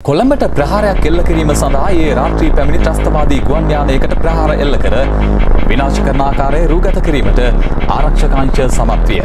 කොළඹට ප්‍රහාරයක් එල්ල කිරීම සඳහා ඒ රාත්‍රී පැමිණි ත්‍රස්තවාදී ගුවන් යානයකට ප්‍රහාර එල්ල කර විනාශ කරන ආකාරය රූගත කිරීමට ආරක්ෂක අංශ සමත් විය.